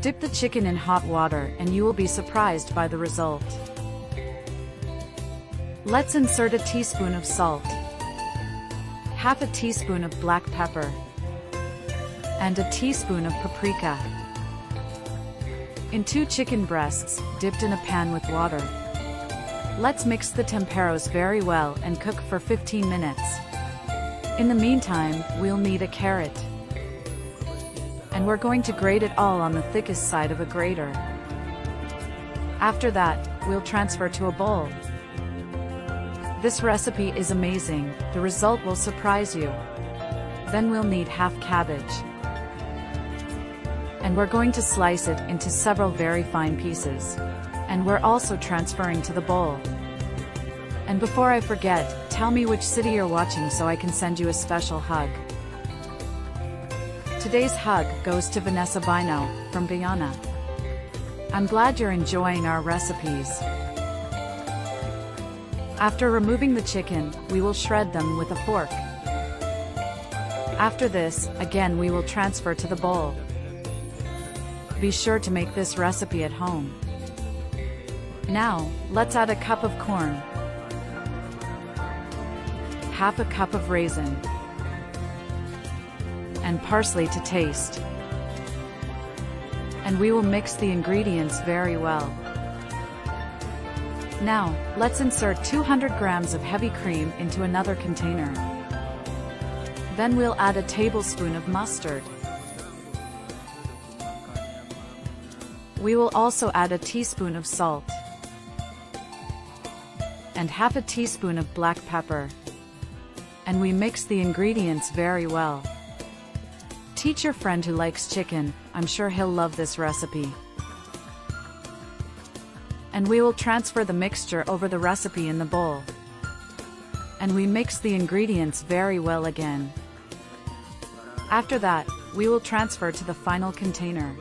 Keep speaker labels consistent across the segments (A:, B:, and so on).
A: Dip the chicken in hot water and you will be surprised by the result. Let's insert a teaspoon of salt, half a teaspoon of black pepper, and a teaspoon of paprika. In two chicken breasts, dipped in a pan with water. Let's mix the temperos very well and cook for 15 minutes. In the meantime, we'll need a carrot. And we're going to grate it all on the thickest side of a grater. After that, we'll transfer to a bowl. This recipe is amazing, the result will surprise you. Then we'll need half cabbage. And we're going to slice it into several very fine pieces. And we're also transferring to the bowl. And before I forget, tell me which city you're watching so I can send you a special hug. Today's hug goes to Vanessa Bino, from Guyana. I'm glad you're enjoying our recipes. After removing the chicken, we will shred them with a fork. After this, again we will transfer to the bowl. Be sure to make this recipe at home. Now, let's add a cup of corn, half a cup of raisin, and parsley to taste. And we will mix the ingredients very well. Now, let's insert 200 grams of heavy cream into another container. Then we'll add a tablespoon of mustard. We will also add a teaspoon of salt and half a teaspoon of black pepper. And we mix the ingredients very well. Teach your friend who likes chicken, I'm sure he'll love this recipe. And we will transfer the mixture over the recipe in the bowl. And we mix the ingredients very well again. After that, we will transfer to the final container.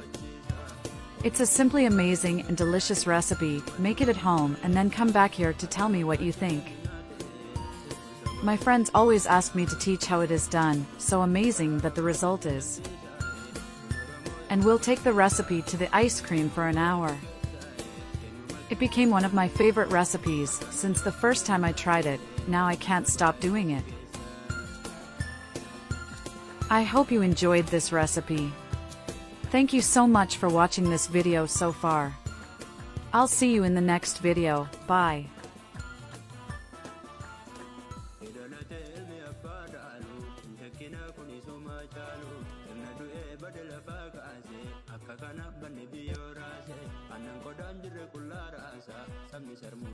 A: It's a simply amazing and delicious recipe, make it at home and then come back here to tell me what you think. My friends always ask me to teach how it is done, so amazing that the result is. And we'll take the recipe to the ice cream for an hour. It became one of my favorite recipes, since the first time I tried it, now I can't stop doing it. I hope you enjoyed this recipe. Thank you so much for watching this video so far. I'll see you in the next video, bye.
B: Akka kana banne biyyoo raase, annan qodaan jirre qullaa raasa, sabni sarmuu.